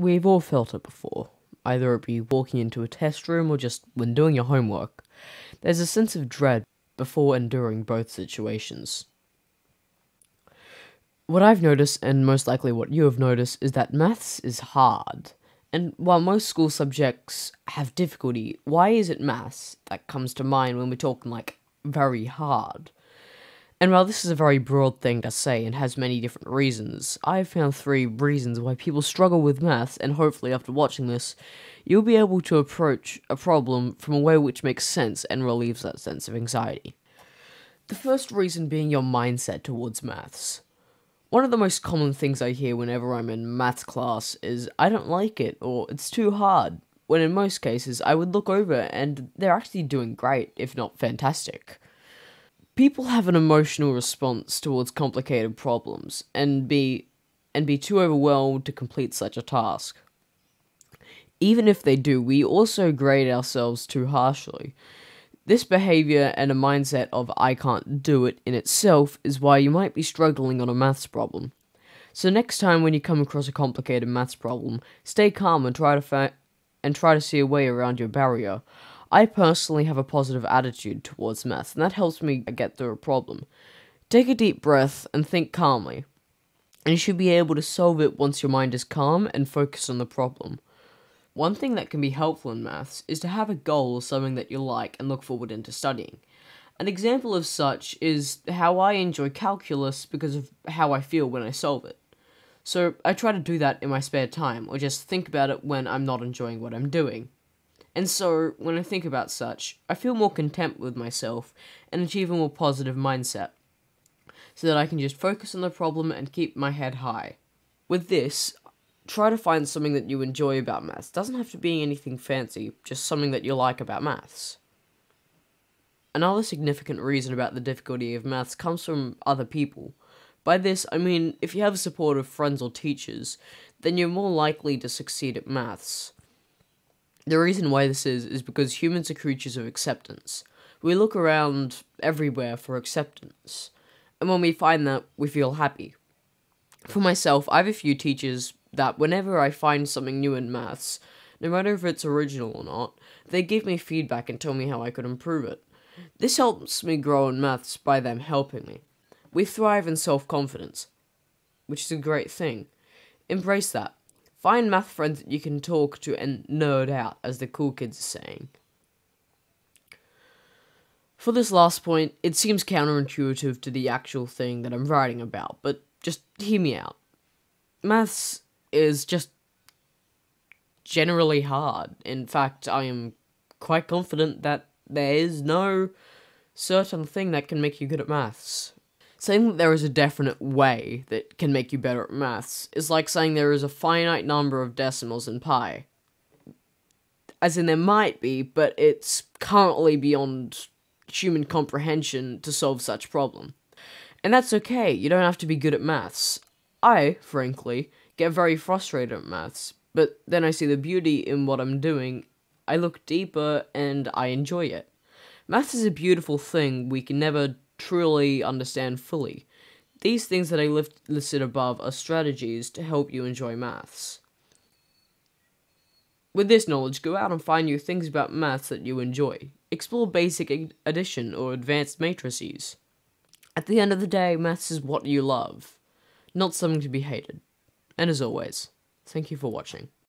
We've all felt it before, either it be walking into a test room or just when doing your homework. There's a sense of dread before and during both situations. What I've noticed, and most likely what you have noticed, is that maths is hard. And while most school subjects have difficulty, why is it maths that comes to mind when we're talking like very hard? And while this is a very broad thing to say and has many different reasons, I've found three reasons why people struggle with maths, and hopefully, after watching this, you'll be able to approach a problem from a way which makes sense and relieves that sense of anxiety. The first reason being your mindset towards maths. One of the most common things I hear whenever I'm in maths class is I don't like it or it's too hard, when in most cases I would look over and they're actually doing great, if not fantastic people have an emotional response towards complicated problems and be and be too overwhelmed to complete such a task. Even if they do, we also grade ourselves too harshly. This behavior and a mindset of I can't do it in itself is why you might be struggling on a maths problem. So next time when you come across a complicated maths problem, stay calm and try to and try to see a way around your barrier. I personally have a positive attitude towards math, and that helps me get through a problem. Take a deep breath and think calmly, and you should be able to solve it once your mind is calm and focus on the problem. One thing that can be helpful in maths is to have a goal or something that you like and look forward into studying. An example of such is how I enjoy calculus because of how I feel when I solve it. So I try to do that in my spare time, or just think about it when I'm not enjoying what I'm doing. And so, when I think about such, I feel more content with myself and achieve a more positive mindset, so that I can just focus on the problem and keep my head high. With this, try to find something that you enjoy about maths. Doesn't have to be anything fancy, just something that you like about maths. Another significant reason about the difficulty of maths comes from other people. By this, I mean if you have support of friends or teachers, then you're more likely to succeed at maths. The reason why this is, is because humans are creatures of acceptance. We look around everywhere for acceptance, and when we find that, we feel happy. For myself, I have a few teachers that whenever I find something new in maths, no matter if it's original or not, they give me feedback and tell me how I could improve it. This helps me grow in maths by them helping me. We thrive in self confidence, which is a great thing. Embrace that. Find math friends that you can talk to and nerd out, as the cool kids are saying. For this last point, it seems counterintuitive to the actual thing that I'm writing about, but just hear me out. Maths is just generally hard. In fact, I am quite confident that there is no certain thing that can make you good at maths. Saying that there is a definite way that can make you better at maths is like saying there is a finite number of decimals in pi. As in, there might be, but it's currently beyond human comprehension to solve such problem. And that's okay, you don't have to be good at maths. I, frankly, get very frustrated at maths, but then I see the beauty in what I'm doing, I look deeper, and I enjoy it. Maths is a beautiful thing we can never truly understand fully. These things that I lift, listed above are strategies to help you enjoy maths. With this knowledge, go out and find new things about maths that you enjoy. Explore basic addition or advanced matrices. At the end of the day, maths is what you love, not something to be hated. And as always, thank you for watching.